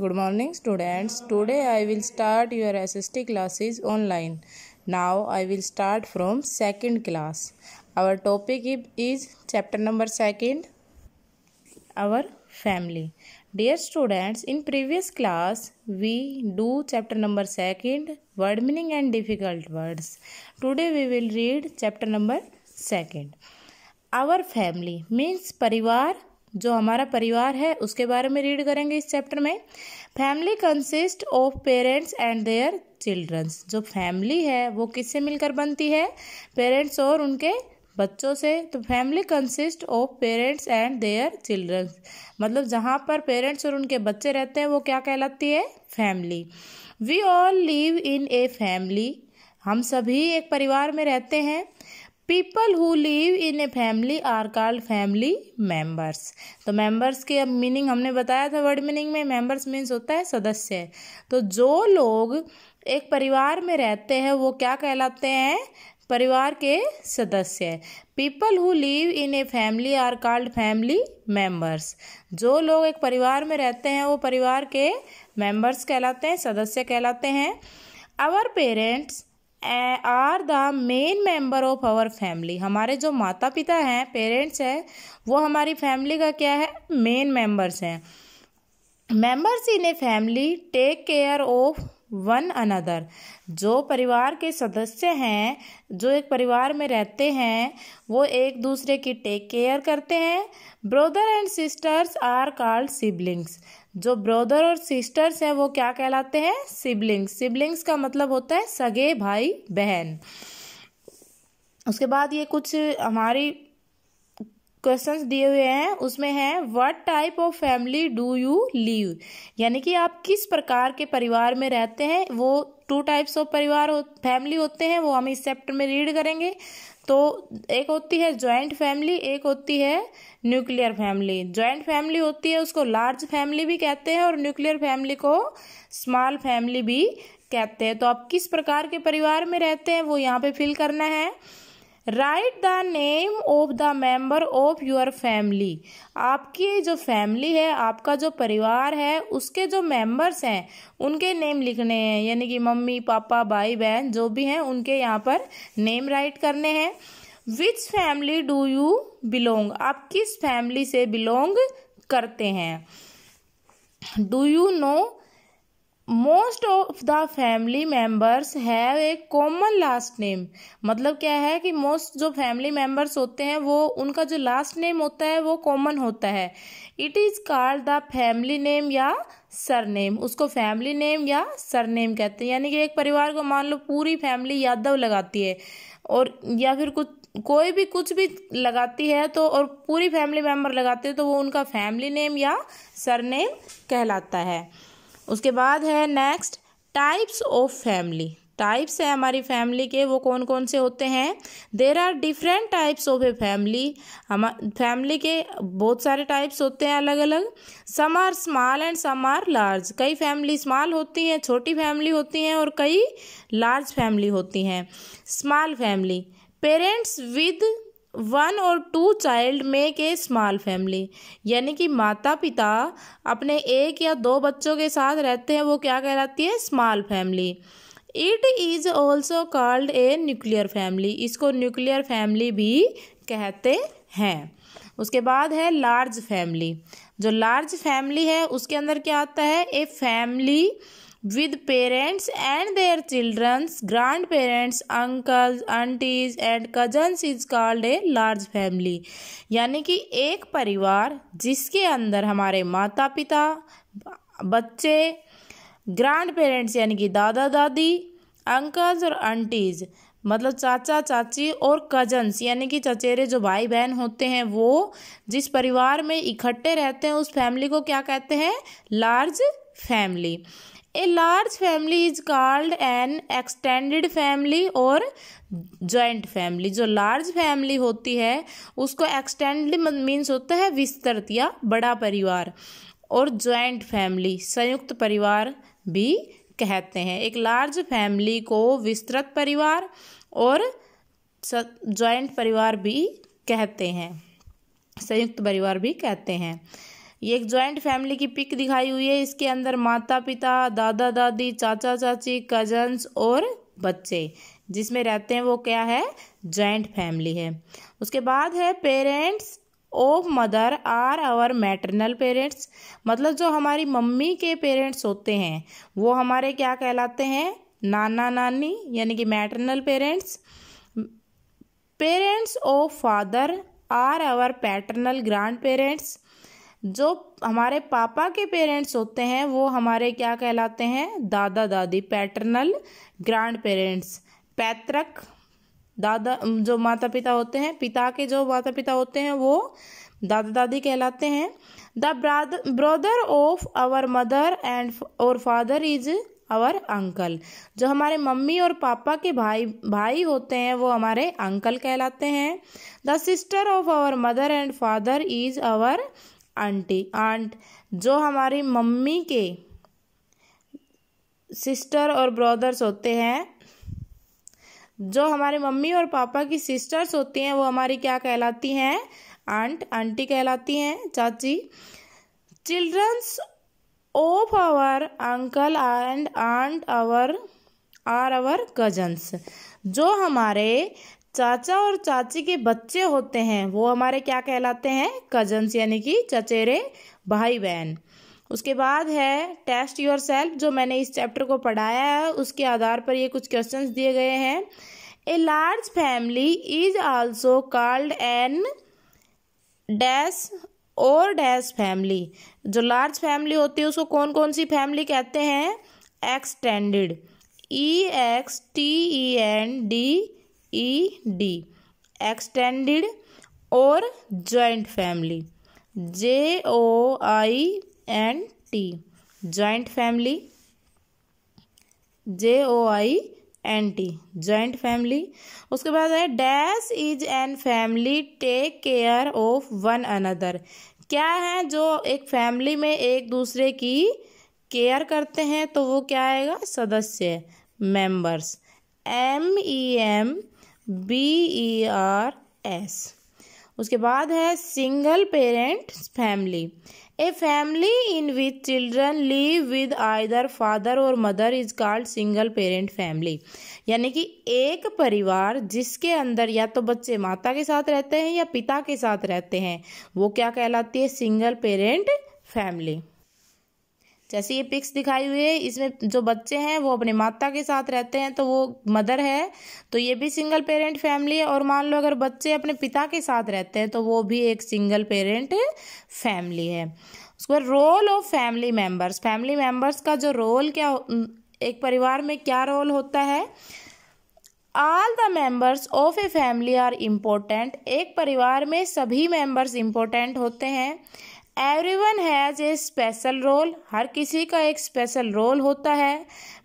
Good morning students. Today I will start your SST classes online. Now I will start from second class. Our topic is chapter number second. Our family. Dear students, in previous class we do chapter number second word meaning and difficult words. Today we will read chapter number second. Our family means parivar जो हमारा परिवार है, उसके बारे में read करेंगे इस chapter में। Family consist of parents and their childrens जो फैमिली है, वो किससे मिलकर बनती है? पेरेंट्स और उनके बच्चों से। तो family consist of parents and their childrens मतलब जहाँ पर पेरेंट्स और उनके बच्चे रहते हैं, वो क्या कहलाती है? Family we all live in a family हम सभी एक परिवार में रहते हैं। People who live in a family are called family members तो मेंबर्स के अब मीनिंग हमने बताया था वर्ड मीनिंग में मेंबर्स मीन्स होता है सदस्य। तो जो लोग एक परिवार में रहते हैं, वो क्या कहलाते हैं? परिवार के सदस्य। People who live in a family are called family members जो लोग एक परिवार में रहते हैं, वो परिवार के मेंबर्स कहलाते हैं, सदस्य कहलाते हैं। Our parents are the main member of our family हमारे जो माता पिता हैं पेरेंट्स हैं, वो हमारी फैमिली का क्या है? मेन मेंबर्स हैं। Members in a family take care of one another जो परिवार के सदस्य हैं, जो एक परिवार में रहते हैं, वो एक दूसरे की टेक केयर करते हैं। Brother and sisters are called siblings जो ब्रदर और सिस्टर्स हैं, वो क्या कहलाते हैं? सिबलिंग्स सिबलिंग्स का मतलब होता है सगे भाई बहन उसके बाद ये कुछ हमारी क्वेश्चंस दिए हुए हैं उसमें है what type of family do you live यानी कि आप किस प्रकार के परिवार में रहते हैं वो टू टाइप्स ऑफ़ परिवार हो, फैमिली होते हैं वो हम इस चैप्टर में रीड करेंगे। तो एक होती है ज्वाइंट फैमिली एक होती है न्यूक्लियर फैमिली ज्वाइंट फैमिली होती है उसको लार्ज फैमिली भी कहते हैं और न्यूक्लियर फैमिली को स्मॉल फैमिली भी कहते हैं। तो आप किस प्रकार के परिवार में रहते हैं वो यहाँ पे फिल करना है। Write the name of the member of your family आपकी जो फैमिली है, आपका जो परिवार है, उसके जो मेंबर्स हैं, उनके नेम लिखने हैं। यानी कि मम्मी, पापा, भाई, बहन, जो भी हैं, उनके यहाँ पर नेम राइट करने हैं। Which family do you belong आप किस फैमिली से बिलोंग करते हैं? Do you know most of the family members have a common last name मतलब क्या है कि मोस्ट जो फैमिली मेंबर्स होते हैं, वो उनका जो लास्ट नेम होता है, वो कॉमन होता है। It is called the family name या सर नेम उसको फैमिली नेम या सर नेम कहते हैं। यानी कि एक परिवार को मान लो पूरी फैमिली यादव लगाती है। और या फिर कुछ, कोई भी कुछ भी लगाती है तो और पूरी फैमिली मेंबर लगाते हैं तो वो उनका फैमिली नेम या सरनेम कहलाता है। उसके बाद है next types of family types है हमारी फैमिली के, वो कौन कौन से होते हैं? There are different types of a family हम फैमिली के बहुत सारे टाइप्स होते हैं अलग अलग some are small and some are large कई फैमिली स्मॉल होती हैं, छोटी फैमिली होती हैं और कई लार्ज फैमिली होती हैं. Small family parents with one और two child make a small family, यानी कि माता पिता अपने एक या दो बच्चों के साथ रहते हैं, वो क्या कहलाती है? Small family. It is also called a nuclear family. इसको न्यूक्लियर फैमिली भी कहते हैं। उसके बाद है लार्ज फैमिली। जो लार्ज फैमिली है, उसके अंदर क्या आता है? A family with parents and their children's grandparents, uncles, aunties and cousins is called a large family. यानी कि एक परिवार जिसके अंदर हमारे माता पिता बच्चे ग्रैंड पेरेंट्स यानी कि दादा दादी अंकल्स और आंटीज मतलब चाचा, चाची और कजन्स यानी कि चचेरे जो भाई बहन होते हैं वो जिस परिवार में इकट्ठे रहते हैं उस फैमिली को क्या कहते हैं? Large family a large family is called an extended family और जॉइंट फैमिली जो लार्ज फैमिली होती है, उसको एक्सटेंडेड मीन्स होता है विस्तृत या बड़ा परिवार और जॉइंट फैमिली संयुक्त परिवार भी कहते हैं। एक लार्ज फैमिली को विस्तृत परिवार और जॉइंट परिवार भी कहते हैं। संयुक्त परिवार भी कहते हैं। ये एक जॉइंट फैमिली की पिक दिखाई हुई है। इसके अंदर माता पिता दादा दादी चाचा चाची कजन्स और बच्चे, जिसमें रहते हैं वो क्या है? जॉइंट फैमिली है। उसके बाद है parents of mother are our maternal parents मतलब जो हमारी मम्मी के पेरेंट्स होते हैं, वो हमारे क्या कहलाते हैं? नाना नानी यानी कि maternal parents parents of father are our paternal grandparents जो हमारे पापा के पेरेंट्स होते हैं, वो हमारे क्या कहलाते हैं? दादा दादी पैटर्नल ग्रांड पेरेंट्स पैतृक दादा, जो माता पिता होते हैं, पिता के जो माता पिता होते हैं, वो दादा दादी कहलाते हैं। The brother of our mother and और फादर इज़ आवर अंकल जो हमारे मम्मी और पापा के भाई भाई होते हैं, वो हमारे अंकल कहलाते हैं। The sister of our mother and father is our aunty, aunt, जो हमारी मम्मी के सिस्टर और ब्रदर्स होते हैं, जो हमारे मम्मी और पापा की सिस्टर्स होती हैं, वो हमारी क्या कहलाती हैं? आंट, आंटी कहलाती हैं, चाची। Childrens of our uncle and aunt our are our cousins जो हमारे चाचा और चाची के बच्चे होते हैं। वो हमारे क्या कहलाते हैं? कजन्स यानी कि चचेरे भाई बहन। उसके बाद है टेस्ट योर सेल्फ जो मैंने इस चैप्टर को पढ़ाया है, उसके आधार पर ये कुछ क्वेश्चंस दिए गए हैं। A large family is also called an dash और डैश फैमिली जो लार्ज फैमिली होती है, उसको कौन कौन सी फैमिली कहते हैं? Extended E X T E N D E D extended और joint family J O I N T joint family J O I N T joint family उसके बाद है dash is an family take care of one another क्या है जो एक family में एक दूसरे की केयर करते हैं तो वो क्या आएगा? सदस्य members M E M B E R S उसके बाद है single parent family a family in which children live with either father और mother is called single parent family यानी कि एक परिवार जिसके अंदर या तो बच्चे माता के साथ रहते हैं या पिता के साथ रहते हैं, वो क्या कहलाती है? सिंगल पेरेंट फैमिली जैसे ये पिक्स दिखाई हुई है, इसमें जो बच्चे हैं, वो अपने माता के साथ रहते हैं तो वो मदर है। तो ये भी सिंगल पेरेंट फैमिली है और मान लो अगर बच्चे अपने पिता के साथ रहते हैं तो वो भी एक सिंगल पेरेंट फैमिली है। उसके बाद role of family members family members का जो रोल क्या एक परिवार में क्या रोल होता है? All the members of a family are important एक परिवार में सभी मेंबर्स इम्पोर्टेंट होते हैं। Everyone has a special role हर किसी का एक स्पेशल रोल होता है।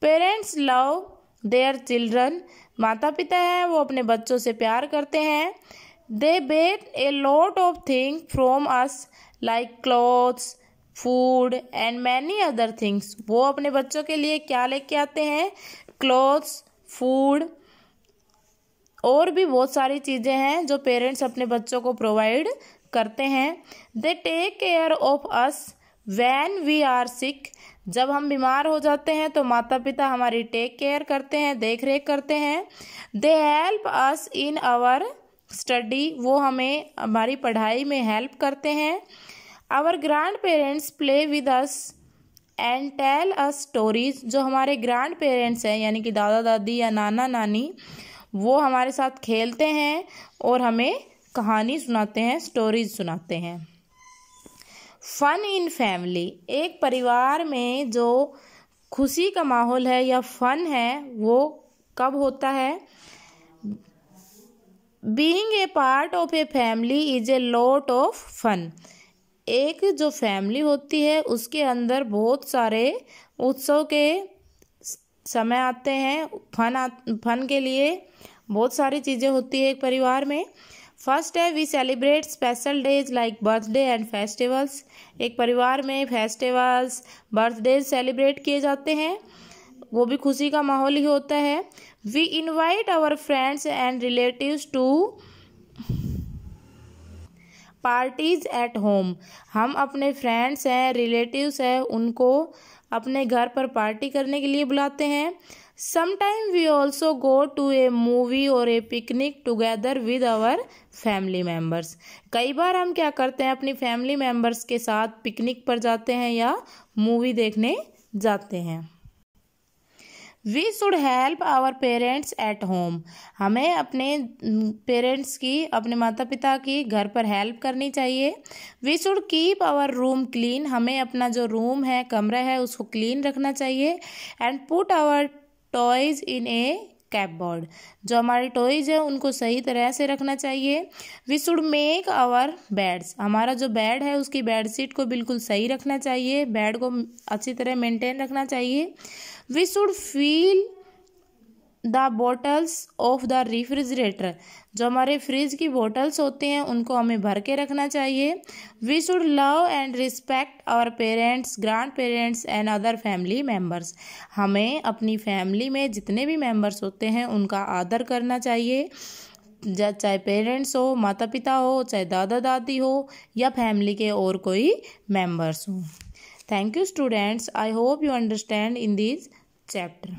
पेरेंट्स लव देयर चिल्ड्रन माता पिता हैं, वो अपने बच्चों से प्यार करते हैं। They bet a lot of thing from us like clothes food and many other things वो अपने बच्चों के लिए क्या लेके आते हैं? क्लॉथ्स फ़ूड और भी बहुत सारी चीज़ें हैं जो पेरेंट्स अपने बच्चों को प्रोवाइड करते हैं। They take care of us when we are sick जब हम बीमार हो जाते हैं तो माता पिता हमारी टेक केयर करते हैं देख रेख करते हैं। They help us in our study वो हमें हमारी पढ़ाई में हेल्प करते हैं। Our grandparents play with us and tell us stories जो हमारे ग्रांड पेरेंट्स हैं, यानी कि दादा दादी या नाना नानी वो हमारे साथ खेलते हैं और हमें कहानी सुनाते हैं स्टोरीज सुनाते हैं। फन इन फैमिली एक परिवार में जो खुशी का माहौल है या फन है वो कब होता है? Being a part of a family is a lot of fun एक जो फैमिली होती है उसके अंदर बहुत सारे उत्सव के समय आते हैं। फन आ, फन के लिए बहुत सारी चीज़ें होती है एक परिवार में। फ़र्स्ट है we celebrate special days like birthday and festivals एक परिवार में फेस्टिवल्स बर्थडे सेलिब्रेट किए जाते हैं। वो भी खुशी का माहौल ही होता है। We invite our friends and relatives to parties at home हम अपने फ्रेंड्स हैं रिलेटिव्स हैं, उनको अपने घर पर पार्टी करने के लिए बुलाते हैं। Sometime we also go to a movie और a picnic together with our family members कई बार हम क्या करते हैं, अपनी फैमिली मेंबर्स के साथ पिकनिक पर जाते हैं या मूवी देखने जाते हैं। We should help our parents at home हमें अपने पेरेंट्स की, अपने माता पिता की घर पर हेल्प करनी चाहिए। We should keep our room clean हमें अपना जो रूम है, कमरा है, उसको क्लीन रखना चाहिए। And put our toys in a cupboard जो हमारे टॉयज है, उनको सही तरह से रखना चाहिए। We should make our beds हमारा जो बेड है, उसकी बेड शीट को बिल्कुल सही रखना चाहिए। बेड को अच्छी तरह मेंटेन रखना चाहिए। We should fill the bottles of the refrigerator जो हमारे फ्रिज की बॉटल्स होते हैं, उनको हमें भर के रखना चाहिए। We should love and respect our parents grandparents and other family members हमें अपनी फैमिली में जितने भी मेंबर्स होते हैं, उनका आदर करना चाहिए। चाहे पेरेंट्स हो माता पिता हो, चाहे दादा दादी हो, या फैमिली के और कोई मेंबर्स हो। Thank you students I hope you understand in this chapter.